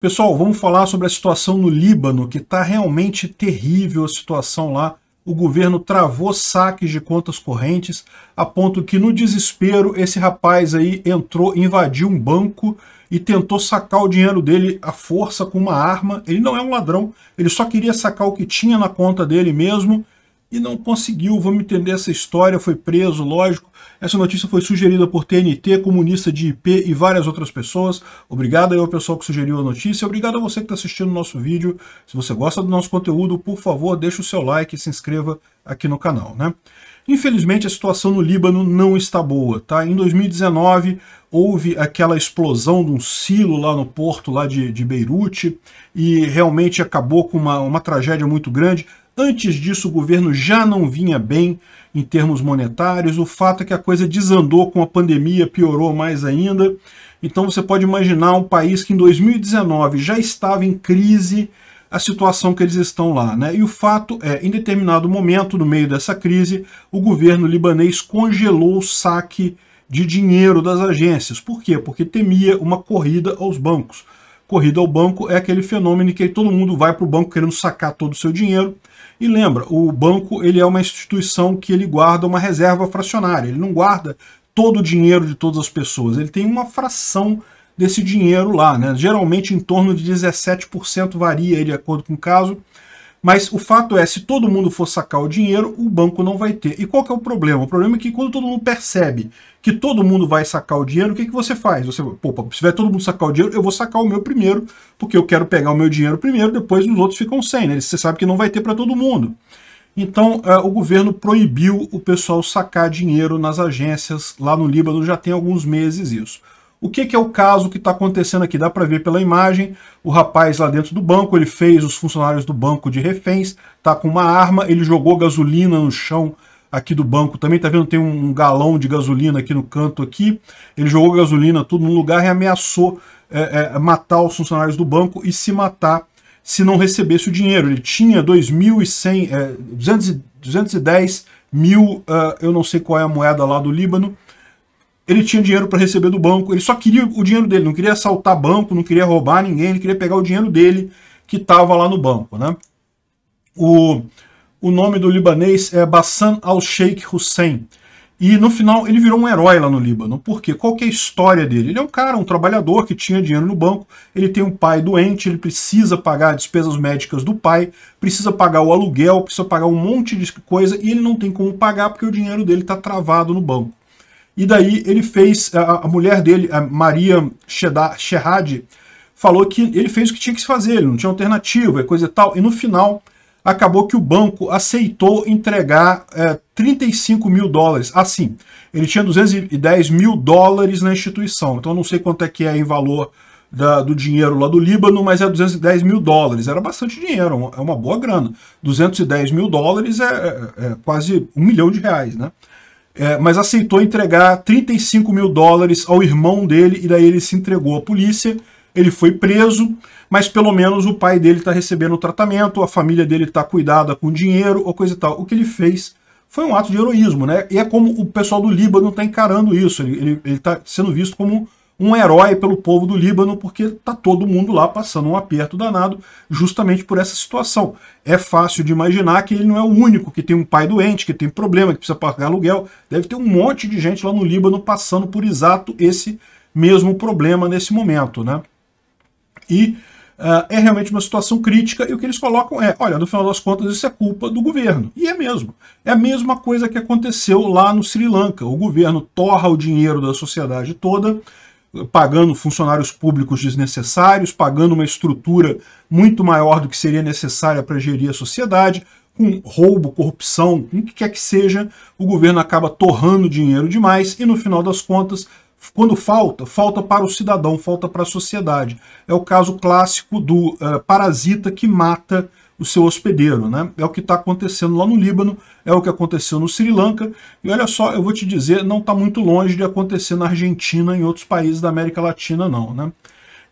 Pessoal, vamos falar sobre a situação no Líbano, que está realmente terrível a situação lá. O governo travou saques de contas correntes, a ponto que no desespero esse rapaz aí entrou, invadiu um banco e tentou sacar o dinheiro dele à força com uma arma. Ele não é um ladrão, ele só queria sacar o que tinha na conta dele mesmo e não conseguiu. Vamos entender essa história, foi preso, lógico. Essa notícia foi sugerida por TNT, comunista de IP e várias outras pessoas. Obrigado aí ao pessoal que sugeriu a notícia. Obrigado a você que está assistindo o nosso vídeo. Se você gosta do nosso conteúdo, por favor, deixe o seu like e se inscreva aqui no canal. Né? Infelizmente, a situação no Líbano não está boa. Tá? Em 2019, houve aquela explosão de um silo lá no porto lá de, de Beirute e realmente acabou com uma, uma tragédia muito grande. Antes disso, o governo já não vinha bem em termos monetários. O fato é que a coisa desandou com a pandemia, piorou mais ainda. Então você pode imaginar um país que em 2019 já estava em crise, a situação que eles estão lá. Né? E o fato é, em determinado momento, no meio dessa crise, o governo libanês congelou o saque de dinheiro das agências. Por quê? Porque temia uma corrida aos bancos. Corrida ao banco é aquele fenômeno em que todo mundo vai para o banco querendo sacar todo o seu dinheiro. E lembra, o banco ele é uma instituição que ele guarda uma reserva fracionária, ele não guarda todo o dinheiro de todas as pessoas, ele tem uma fração desse dinheiro lá, né? geralmente em torno de 17% varia de acordo com o caso, mas o fato é, se todo mundo for sacar o dinheiro, o banco não vai ter. E qual que é o problema? O problema é que quando todo mundo percebe que todo mundo vai sacar o dinheiro, o que, que você faz? Você, pô, se vai todo mundo sacar o dinheiro, eu vou sacar o meu primeiro, porque eu quero pegar o meu dinheiro primeiro, depois os outros ficam sem, né? Você sabe que não vai ter para todo mundo. Então, é, o governo proibiu o pessoal sacar dinheiro nas agências lá no Líbano, já tem alguns meses isso. O que, que é o caso que está acontecendo aqui? Dá para ver pela imagem, o rapaz lá dentro do banco, ele fez os funcionários do banco de reféns, tá com uma arma, ele jogou gasolina no chão aqui do banco, também tá vendo, tem um galão de gasolina aqui no canto aqui, ele jogou gasolina tudo no lugar e ameaçou é, é, matar os funcionários do banco e se matar se não recebesse o dinheiro. Ele tinha 2.100, é, 210 mil, uh, eu não sei qual é a moeda lá do Líbano, ele tinha dinheiro para receber do banco, ele só queria o dinheiro dele, não queria assaltar banco, não queria roubar ninguém, ele queria pegar o dinheiro dele que estava lá no banco. Né? O, o nome do libanês é Bassan al-Sheikh Hussein. E no final ele virou um herói lá no Líbano. Por quê? Qual é a história dele? Ele é um cara, um trabalhador que tinha dinheiro no banco, ele tem um pai doente, ele precisa pagar despesas médicas do pai, precisa pagar o aluguel, precisa pagar um monte de coisa e ele não tem como pagar porque o dinheiro dele está travado no banco. E daí ele fez, a, a mulher dele, a Maria Sherrad, falou que ele fez o que tinha que se fazer, ele não tinha alternativa, coisa e tal. E no final, acabou que o banco aceitou entregar é, 35 mil dólares. Assim, ele tinha 210 mil dólares na instituição, então eu não sei quanto é que é em valor da, do dinheiro lá do Líbano, mas é 210 mil dólares. Era bastante dinheiro, é uma boa grana. 210 mil dólares é, é, é quase um milhão de reais, né? É, mas aceitou entregar 35 mil dólares ao irmão dele, e daí ele se entregou à polícia, ele foi preso, mas pelo menos o pai dele está recebendo tratamento, a família dele está cuidada com dinheiro ou coisa e tal. O que ele fez foi um ato de heroísmo, né? E é como o pessoal do Líbano está encarando isso, ele está sendo visto como um herói pelo povo do Líbano, porque está todo mundo lá passando um aperto danado justamente por essa situação. É fácil de imaginar que ele não é o único que tem um pai doente, que tem problema, que precisa pagar aluguel. Deve ter um monte de gente lá no Líbano passando por exato esse mesmo problema nesse momento. Né? E uh, é realmente uma situação crítica, e o que eles colocam é, olha, no final das contas isso é culpa do governo. E é mesmo. É a mesma coisa que aconteceu lá no Sri Lanka. O governo torra o dinheiro da sociedade toda, pagando funcionários públicos desnecessários, pagando uma estrutura muito maior do que seria necessária para gerir a sociedade, com roubo, corrupção, com o que quer que seja, o governo acaba torrando dinheiro demais e no final das contas, quando falta, falta para o cidadão, falta para a sociedade. É o caso clássico do uh, parasita que mata o seu hospedeiro. Né? É o que está acontecendo lá no Líbano, é o que aconteceu no Sri Lanka, e olha só, eu vou te dizer, não está muito longe de acontecer na Argentina e em outros países da América Latina não. Né?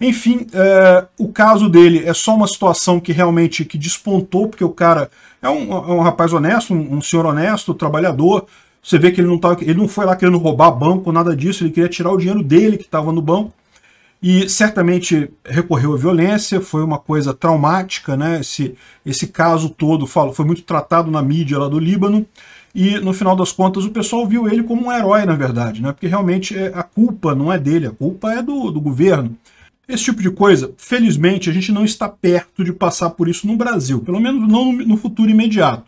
Enfim, é, o caso dele é só uma situação que realmente que despontou, porque o cara é um, é um rapaz honesto, um, um, senhor honesto, trabalhador, você vê que ele não, tava, ele não foi lá querendo roubar banco, nada disso, ele queria tirar o dinheiro dele que estava no banco, e certamente recorreu à violência, foi uma coisa traumática, né? Esse, esse caso todo foi muito tratado na mídia lá do Líbano, e no final das contas o pessoal viu ele como um herói, na verdade, né? porque realmente é, a culpa não é dele, a culpa é do, do governo. Esse tipo de coisa, felizmente, a gente não está perto de passar por isso no Brasil, pelo menos não no futuro imediato.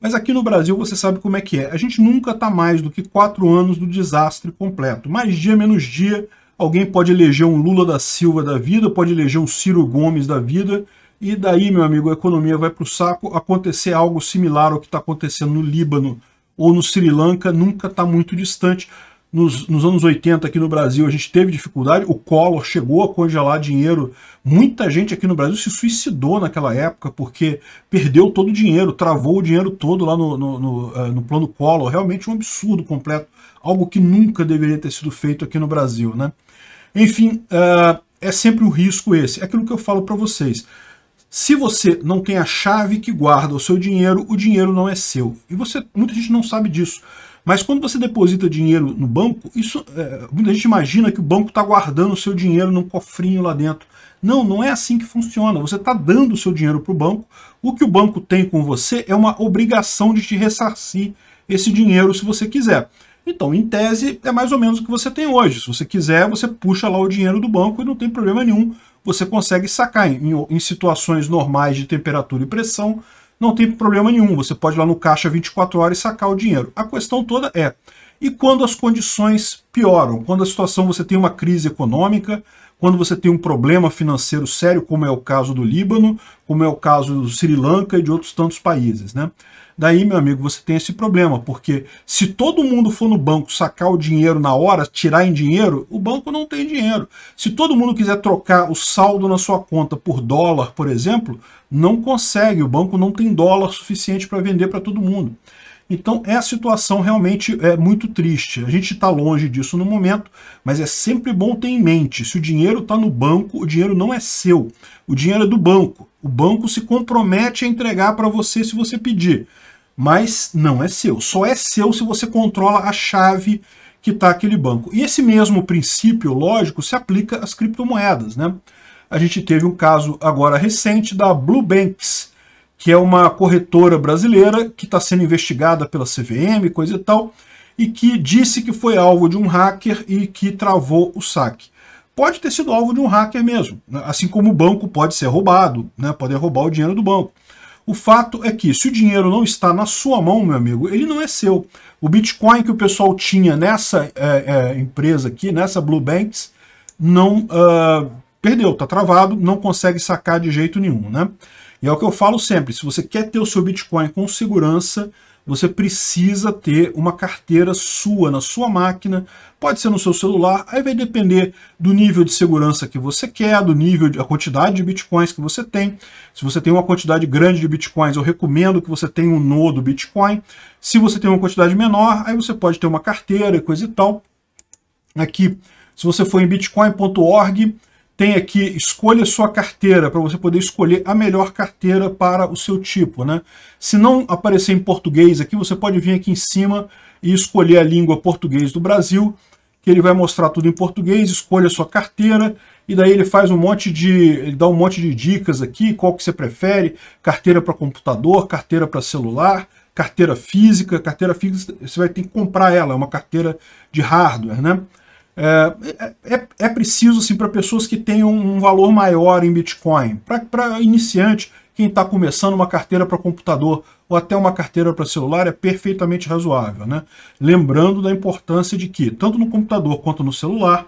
Mas aqui no Brasil você sabe como é que é. A gente nunca está mais do que quatro anos do desastre completo. Mais dia, menos dia, alguém pode eleger um Lula da Silva da vida, pode eleger um Ciro Gomes da vida, e daí, meu amigo, a economia vai para o saco. Acontecer algo similar ao que está acontecendo no Líbano ou no Sri Lanka nunca está muito distante. Nos, nos, anos 80 aqui no Brasil a gente teve dificuldade, o Collor chegou a congelar dinheiro, muita gente aqui no Brasil se suicidou naquela época porque perdeu todo o dinheiro, travou o dinheiro todo lá no, no, no, uh, no plano Collor, realmente um absurdo completo, algo que nunca deveria ter sido feito aqui no Brasil. Né? Enfim, uh, é sempre um risco esse, é aquilo que eu falo para vocês. Se você não tem a chave que guarda o seu dinheiro, o dinheiro não é seu. E você, muita gente não sabe disso. Mas quando você deposita dinheiro no banco, isso é, muita gente imagina que o banco está guardando o seu dinheiro num cofrinho lá dentro. Não, não é assim que funciona. Você está dando o seu dinheiro para o banco. O que o banco tem com você é uma obrigação de te ressarcir esse dinheiro se você quiser. Então, em tese, é mais ou menos o que você tem hoje. Se você quiser, você puxa lá o dinheiro do banco e não tem problema nenhum você consegue sacar em, em situações normais de temperatura e pressão, não tem problema nenhum. Você pode ir lá no caixa 24 horas e sacar o dinheiro. A questão toda é, e quando as condições pioram? Quando a situação você tem uma crise econômica, quando você tem um problema financeiro sério, como é o caso do Líbano, como é o caso do Sri Lanka e de outros tantos países, né? Daí, meu amigo, você tem esse problema, porque se todo mundo for no banco sacar o dinheiro na hora, tirar em dinheiro, o banco não tem dinheiro. Se todo mundo quiser trocar o saldo na sua conta por dólar, por exemplo, não consegue, o banco não tem dólar suficiente para vender para todo mundo. Então é a situação realmente é muito triste. A gente está longe disso no momento, mas é sempre bom ter em mente, se o dinheiro está no banco, o dinheiro não é seu, o dinheiro é do banco. O banco se compromete a entregar para você se você pedir mas não é seu. Só é seu se você controla a chave que está aquele banco. E esse mesmo princípio lógico se aplica às criptomoedas. Né? A gente teve um caso agora recente da Blue Banks, que é uma corretora brasileira que está sendo investigada pela CVM, coisa e tal, e que disse que foi alvo de um hacker e que travou o saque. Pode ter sido alvo de um hacker mesmo, né? assim como o banco pode ser roubado, né? pode roubar o dinheiro do banco. O fato é que se o dinheiro não está na sua mão, meu amigo, ele não é seu. O Bitcoin que o pessoal tinha nessa é, é, empresa aqui, nessa Blue Banks, não uh, perdeu, está travado, não consegue sacar de jeito nenhum, né? E é o que eu falo sempre, se você quer ter o seu Bitcoin com segurança, você precisa ter uma carteira sua, na sua máquina, pode ser no seu celular, aí vai depender do nível de segurança que você quer, do nível, de, a quantidade de bitcoins que você tem. Se você tem uma quantidade grande de bitcoins, eu recomendo que você tenha um nodo Bitcoin. Se você tem uma quantidade menor, aí você pode ter uma carteira e coisa e tal. Aqui, se você for em bitcoin.org, tem aqui, escolha sua carteira, para você poder escolher a melhor carteira para o seu tipo. Né? Se não aparecer em português aqui, você pode vir aqui em cima e escolher a língua português do Brasil, que ele vai mostrar tudo em português, escolha sua carteira, e daí ele faz um monte de, ele dá um monte de dicas aqui, qual que você prefere, carteira para computador, carteira para celular, carteira física, carteira física, você vai ter que comprar ela, é uma carteira de hardware, né? É, é, é preciso, assim, para pessoas que tenham um valor maior em Bitcoin. Para iniciante, quem está começando uma carteira para computador ou até uma carteira para celular é perfeitamente razoável. Né? Lembrando da importância de que, tanto no computador quanto no celular,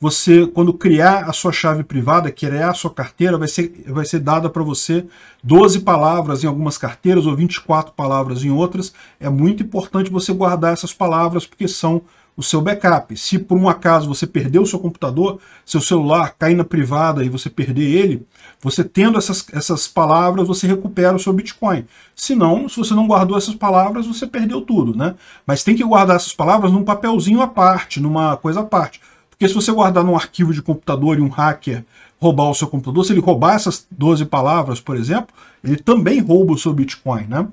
você, quando criar a sua chave privada, criar a sua carteira, vai ser, vai ser dada para você 12 palavras em algumas carteiras ou 24 palavras em outras. É muito importante você guardar essas palavras, porque são o seu backup. Se por um acaso você perdeu o seu computador, seu celular cair na privada e você perder ele, você tendo essas, essas palavras, você recupera o seu Bitcoin. Se não, se você não guardou essas palavras, você perdeu tudo, né? Mas tem que guardar essas palavras num papelzinho à parte, numa coisa à parte. Porque se você guardar num arquivo de computador e um hacker roubar o seu computador, se ele roubar essas 12 palavras, por exemplo, ele também rouba o seu Bitcoin, né?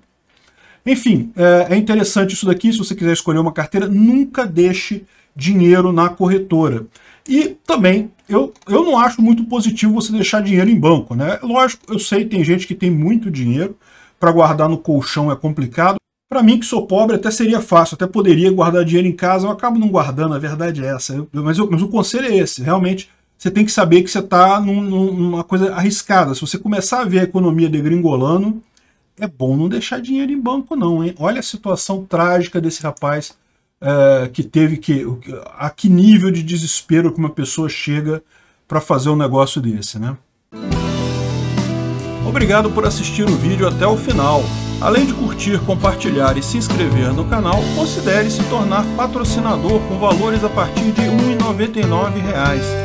Enfim, é, é interessante isso daqui. Se você quiser escolher uma carteira, nunca deixe dinheiro na corretora. E também, eu, eu não acho muito positivo você deixar dinheiro em banco, né? Lógico, eu sei, tem gente que tem muito dinheiro, para guardar no colchão é complicado. Para mim, que sou pobre, até seria fácil, até poderia guardar dinheiro em casa, eu acabo não guardando, a verdade é essa. Eu, mas, eu, mas, o conselho é esse, realmente, você tem que saber que você está num, numa coisa arriscada. Se você começar a ver a economia degringolando, é bom não deixar dinheiro em banco não, hein? Olha a situação trágica desse rapaz é, que teve que... A que nível de desespero que uma pessoa chega para fazer um negócio desse, né? Obrigado por assistir o vídeo até o final. Além de curtir, compartilhar e se inscrever no canal, considere se tornar patrocinador com valores a partir de R$ 1,99